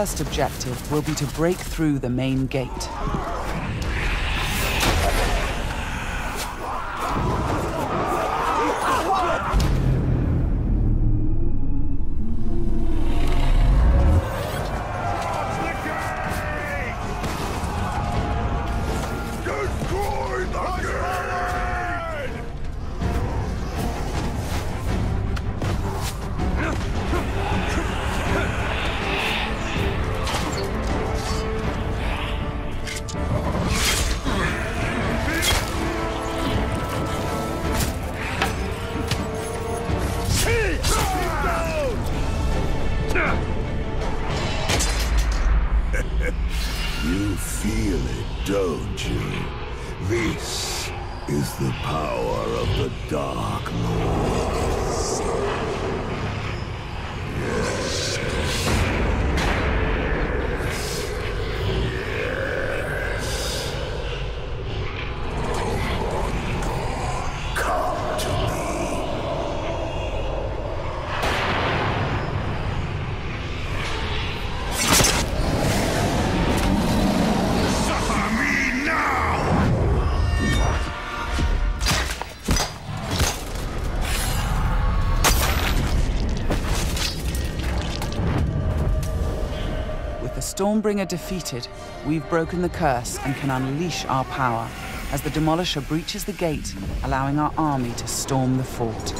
first objective will be to break through the main gate. Stormbringer defeated, we've broken the curse and can unleash our power as the Demolisher breaches the gate, allowing our army to storm the fort.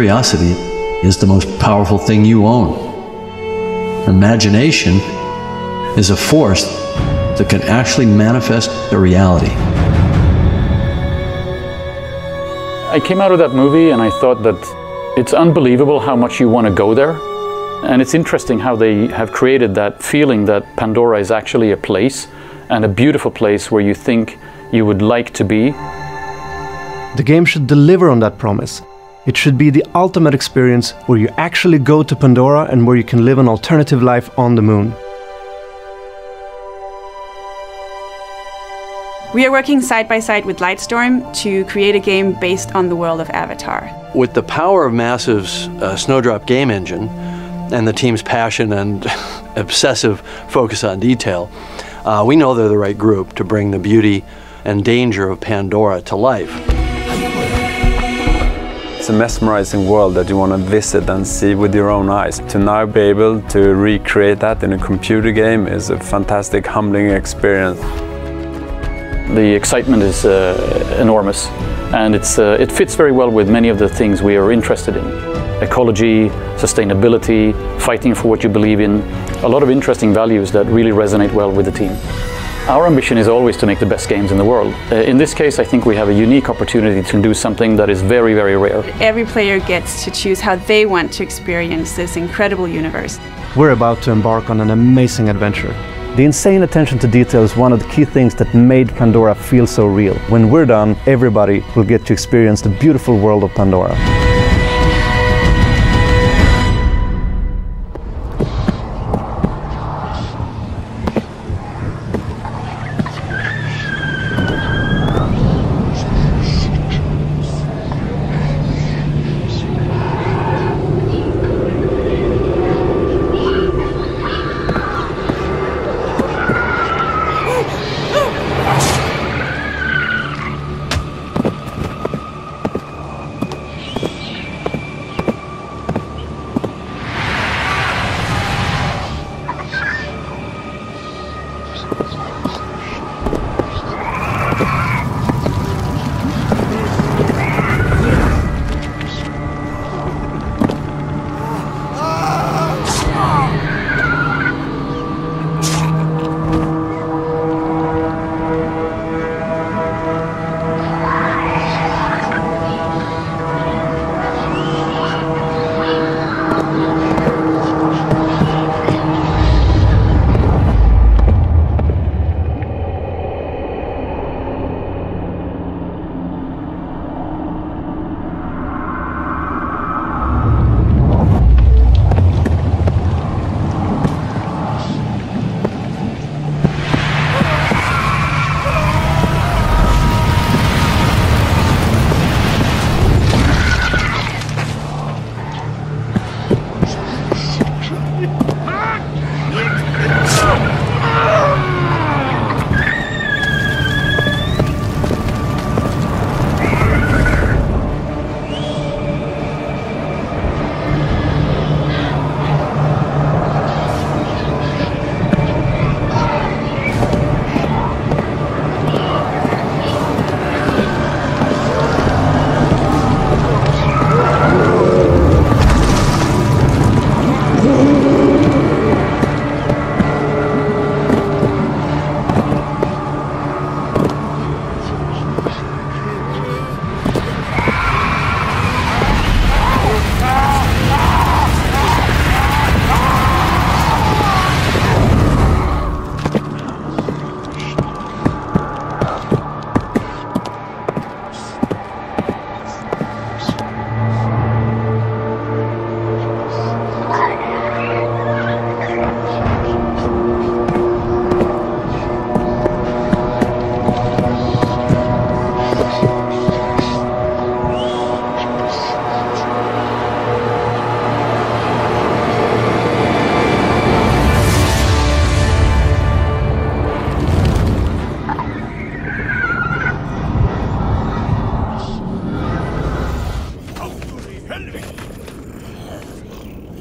Curiosity is the most powerful thing you own. Imagination is a force that can actually manifest the reality. I came out of that movie and I thought that it's unbelievable how much you want to go there. And it's interesting how they have created that feeling that Pandora is actually a place and a beautiful place where you think you would like to be. The game should deliver on that promise. It should be the ultimate experience where you actually go to Pandora and where you can live an alternative life on the moon. We are working side by side with Lightstorm to create a game based on the world of Avatar. With the power of Massive's uh, Snowdrop game engine and the team's passion and obsessive focus on detail, uh, we know they're the right group to bring the beauty and danger of Pandora to life. A mesmerizing world that you want to visit and see with your own eyes. To now be able to recreate that in a computer game is a fantastic, humbling experience. The excitement is uh, enormous and it's, uh, it fits very well with many of the things we are interested in. Ecology, sustainability, fighting for what you believe in, a lot of interesting values that really resonate well with the team. Our ambition is always to make the best games in the world. Uh, in this case, I think we have a unique opportunity to do something that is very, very rare. Every player gets to choose how they want to experience this incredible universe. We're about to embark on an amazing adventure. The insane attention to detail is one of the key things that made Pandora feel so real. When we're done, everybody will get to experience the beautiful world of Pandora.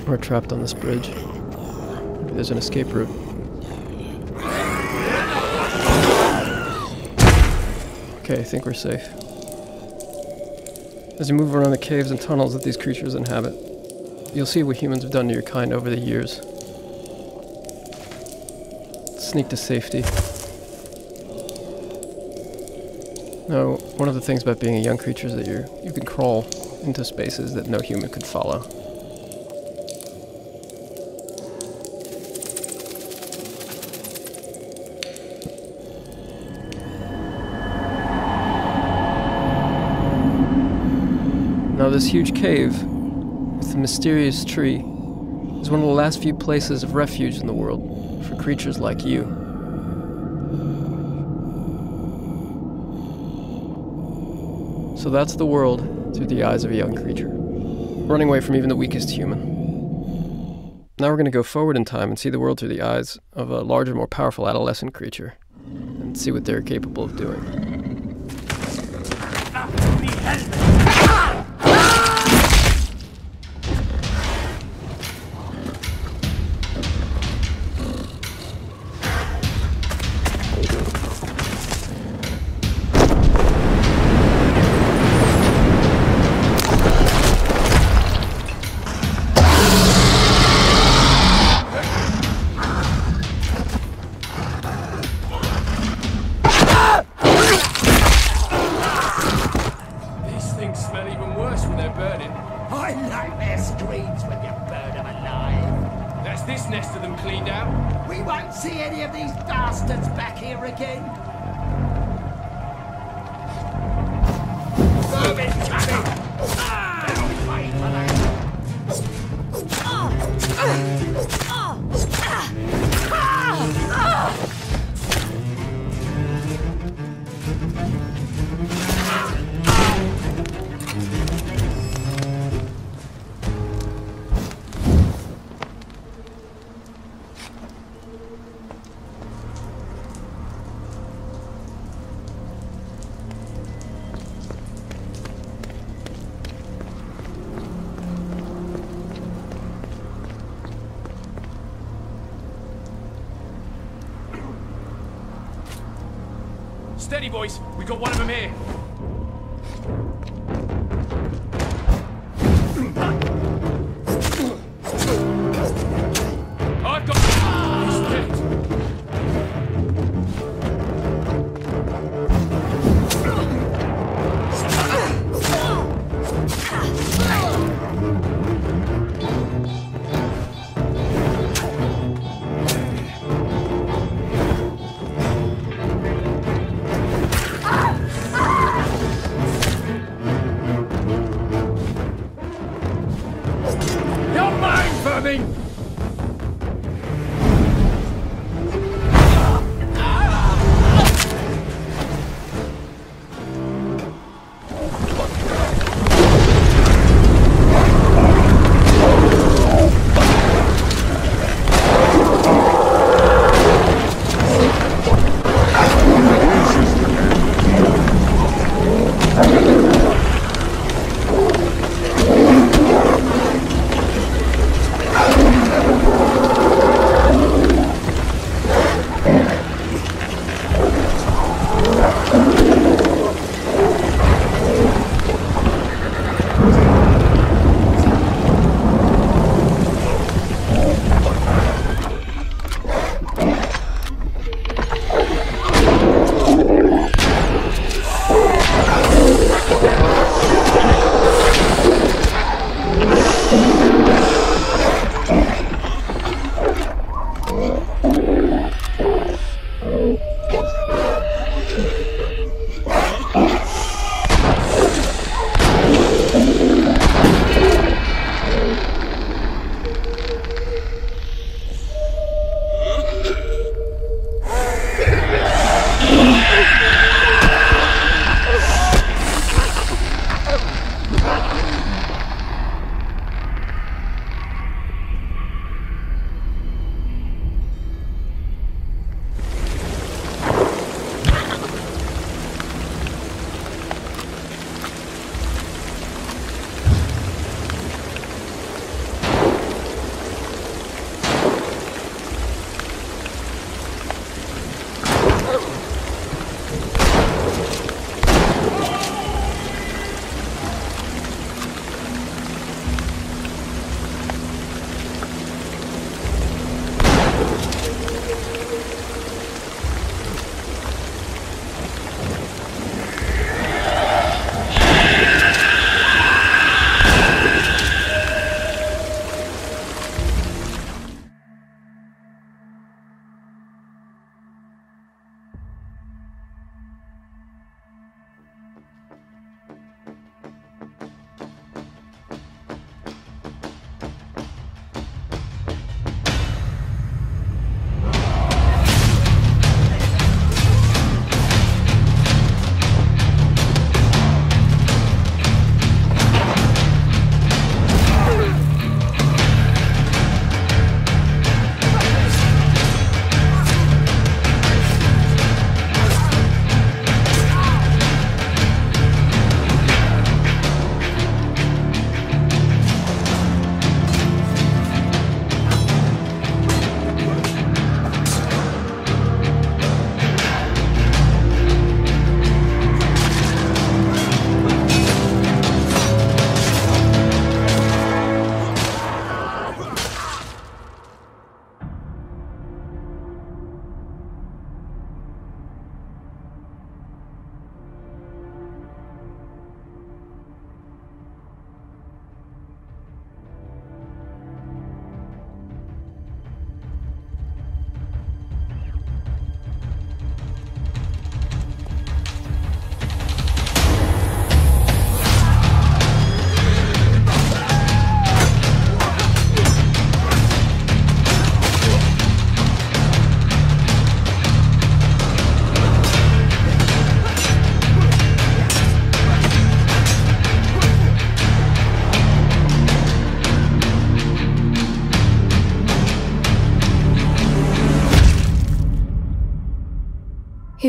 We're trapped on this bridge. Maybe there's an escape route. Okay, I think we're safe. As you move around the caves and tunnels that these creatures inhabit, you'll see what humans have done to your kind over the years. Sneak to safety. No, one of the things about being a young creature is that you you can crawl into spaces that no human could follow. This huge cave with the mysterious tree is one of the last few places of refuge in the world for creatures like you. So that's the world through the eyes of a young creature, running away from even the weakest human. Now we're going to go forward in time and see the world through the eyes of a larger, more powerful adolescent creature and see what they're capable of doing. Coming!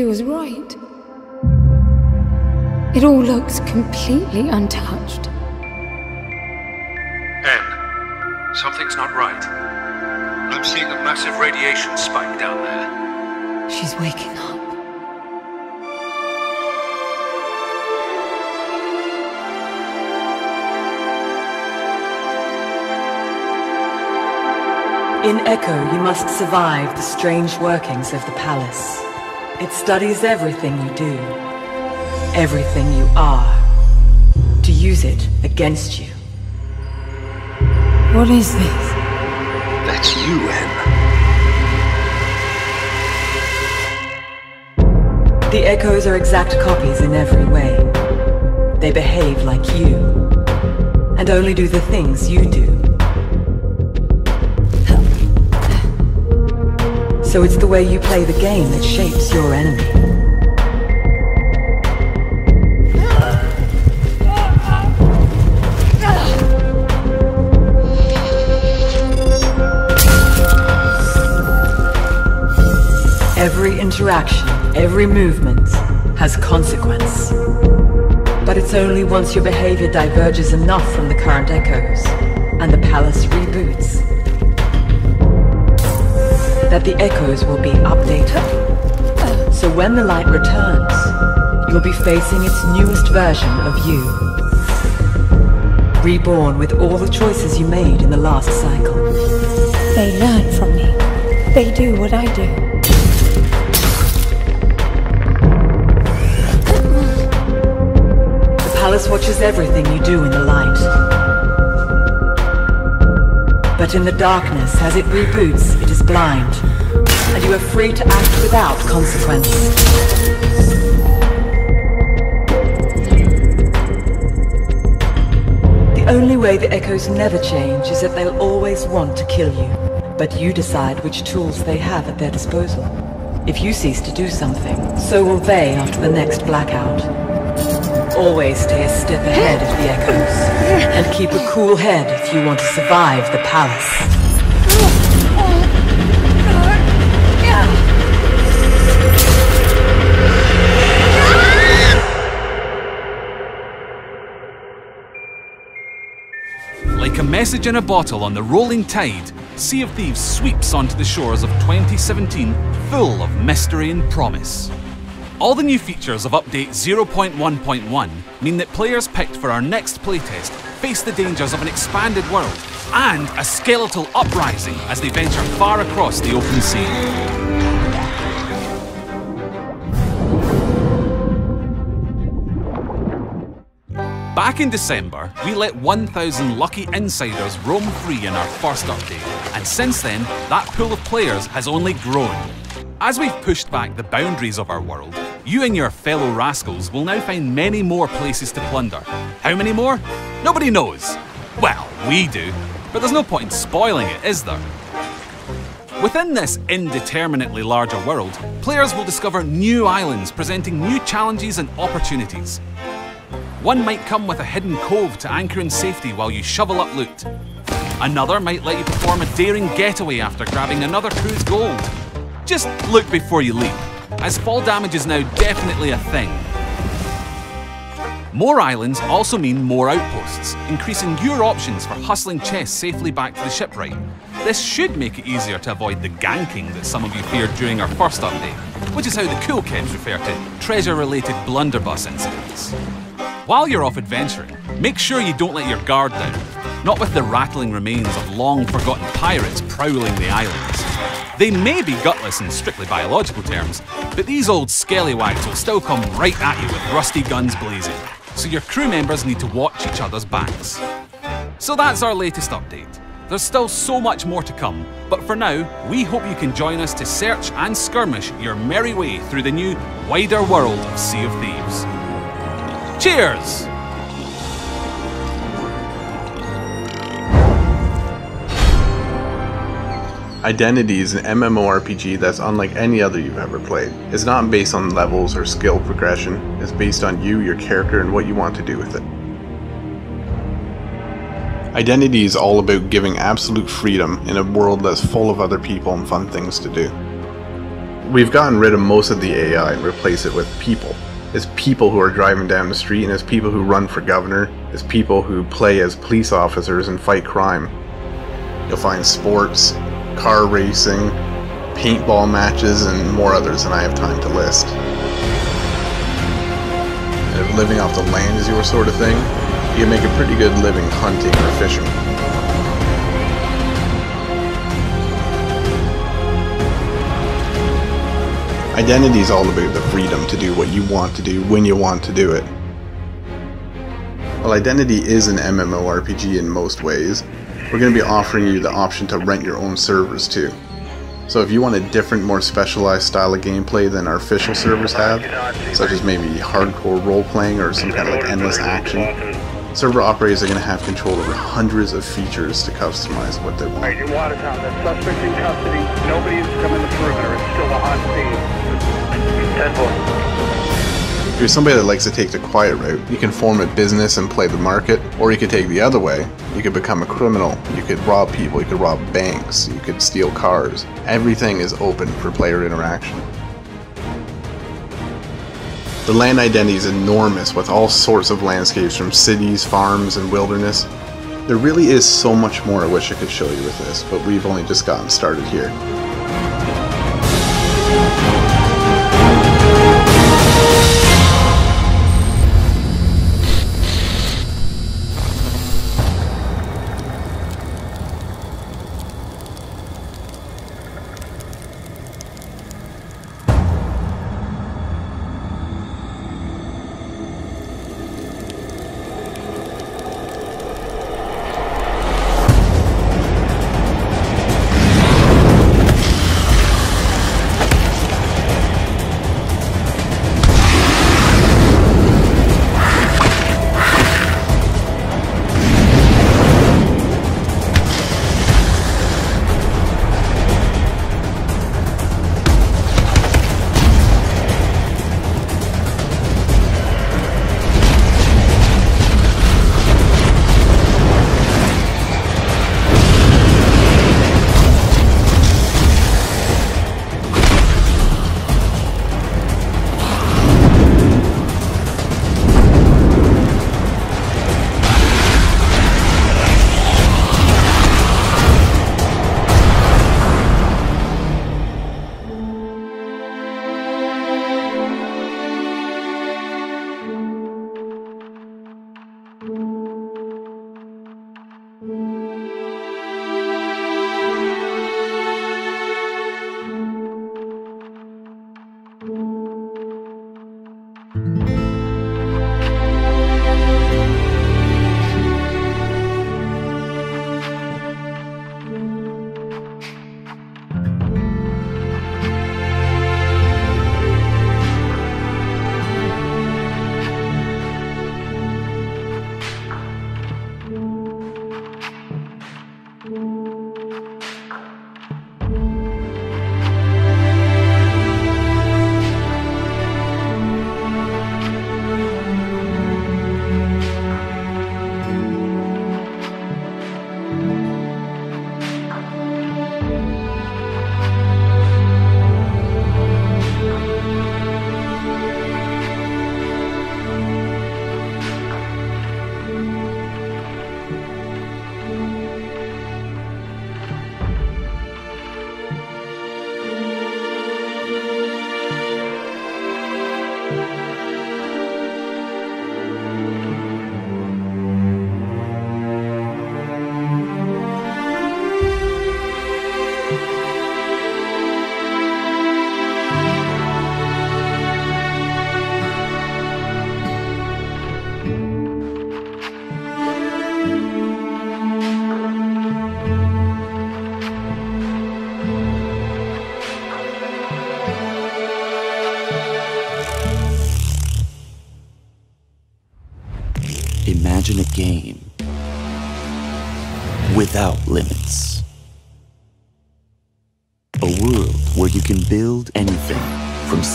He was right. It all looks completely untouched. Anne, something's not right. I'm seeing a massive radiation spike down there. She's waking up. In Echo, you must survive the strange workings of the palace. It studies everything you do, everything you are, to use it against you. What is this? That's you, Anne. The Echoes are exact copies in every way. They behave like you, and only do the things you do. So it's the way you play the game that shapes your enemy. Every interaction, every movement has consequence. But it's only once your behavior diverges enough from the current echoes, and the palace reboots, that the echoes will be updated. So when the light returns, you'll be facing its newest version of you. Reborn with all the choices you made in the last cycle. They learn from me. They do what I do. The palace watches everything you do in the light. But in the darkness, as it reboots, it blind. And you are free to act without consequence. The only way the Echoes never change is that they'll always want to kill you. But you decide which tools they have at their disposal. If you cease to do something, so will they after the next blackout. Always stay a step ahead of the Echoes. And keep a cool head if you want to survive the palace. Message in a bottle on the rolling tide, Sea of Thieves sweeps onto the shores of 2017 full of mystery and promise. All the new features of Update 0.1.1 mean that players picked for our next playtest face the dangers of an expanded world and a skeletal uprising as they venture far across the open sea. Back in December, we let 1,000 lucky insiders roam free in our first update, and since then, that pool of players has only grown. As we've pushed back the boundaries of our world, you and your fellow rascals will now find many more places to plunder. How many more? Nobody knows. Well, we do, but there's no point in spoiling it, is there? Within this indeterminately larger world, players will discover new islands presenting new challenges and opportunities. One might come with a hidden cove to anchor in safety while you shovel up loot. Another might let you perform a daring getaway after grabbing another crew's gold. Just look before you leap, as fall damage is now definitely a thing. More islands also mean more outposts, increasing your options for hustling chests safely back to the shipwright. This should make it easier to avoid the ganking that some of you feared during our first update, which is how the cool kids refer to treasure-related blunderbuss incidents. While you're off adventuring, make sure you don't let your guard down, not with the rattling remains of long-forgotten pirates prowling the islands. They may be gutless in strictly biological terms, but these old scallywags will still come right at you with rusty guns blazing, so your crew members need to watch each other's backs. So that's our latest update. There's still so much more to come, but for now, we hope you can join us to search and skirmish your merry way through the new, wider world of Sea of Thieves. Cheers! Identity is an MMORPG that's unlike any other you've ever played. It's not based on levels or skill progression, it's based on you, your character, and what you want to do with it. Identity is all about giving absolute freedom in a world that's full of other people and fun things to do. we've gotten rid of most of the AI and replaced it with people. It's people who are driving down the street, and it's people who run for governor, it's people who play as police officers and fight crime. You'll find sports, car racing, paintball matches, and more others than I have time to list. And if living off the land is your sort of thing, you can make a pretty good living hunting or fishing. Identity is all about the freedom to do what you want to do when you want to do it. While Identity is an MMORPG in most ways, we're going to be offering you the option to rent your own servers too. So if you want a different, more specialized style of gameplay than our official servers have, such as maybe hardcore role-playing or some kind of like endless action, server operators are going to have control over hundreds of features to customize what they want. Agent Watertown, the suspect in custody. Nobody's coming the perimeter. It's still a hot scene. 10 If you're somebody that likes to take the quiet route, you can form a business and play the market, or you could take the other way. You could become a criminal, you could rob people, you could rob banks, you could steal cars. Everything is open for player interaction. The land identity is enormous with all sorts of landscapes from cities, farms, and wilderness. There really is so much more I wish I could show you with this, but we've only just gotten started here.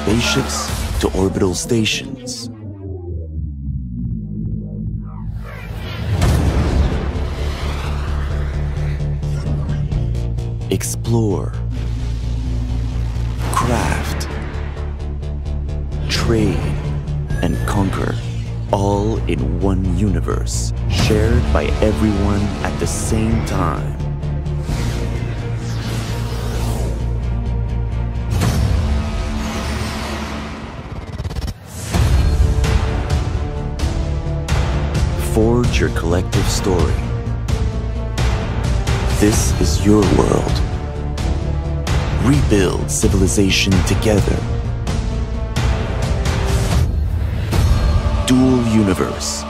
Spaceships to orbital stations. Explore, craft, trade, and conquer, all in one universe, shared by everyone at the same time. Forge your collective story. This is your world. Rebuild civilization together. Dual Universe.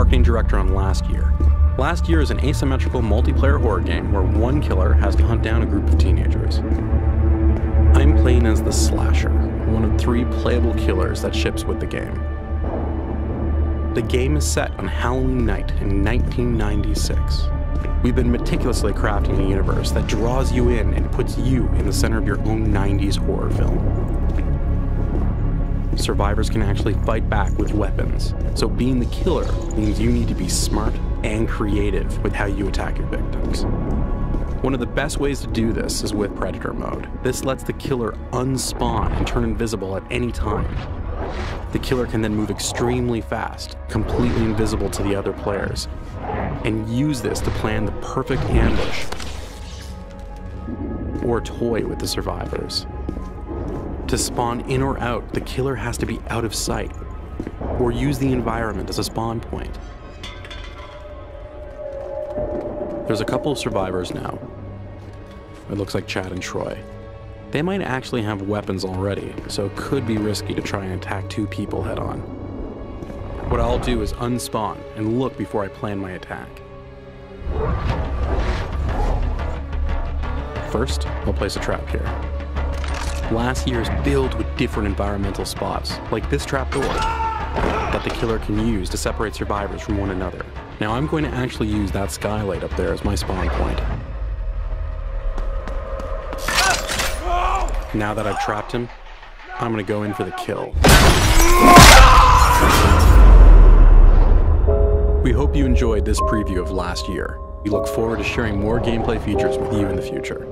Marketing director on Last Year. Last Year is an asymmetrical multiplayer horror game where one killer has to hunt down a group of teenagers. I'm playing as the Slasher, one of three playable killers that ships with the game. The game is set on Halloween night in 1996. We've been meticulously crafting a universe that draws you in and puts you in the center of your own 90s horror film survivors can actually fight back with weapons. So being the killer means you need to be smart and creative with how you attack your victims. One of the best ways to do this is with Predator mode. This lets the killer unspawn and turn invisible at any time. The killer can then move extremely fast, completely invisible to the other players, and use this to plan the perfect ambush or toy with the survivors. To spawn in or out, the killer has to be out of sight, or use the environment as a spawn point. There's a couple of survivors now. It looks like Chad and Troy. They might actually have weapons already, so it could be risky to try and attack two people head on. What I'll do is unspawn and look before I plan my attack. First, I'll place a trap here. Last year's filled with different environmental spots, like this trapdoor, that the killer can use to separate survivors from one another. Now I'm going to actually use that skylight up there as my spawn point. Now that I've trapped him, I'm gonna go in for the kill. We hope you enjoyed this preview of last year. We look forward to sharing more gameplay features with you in the future.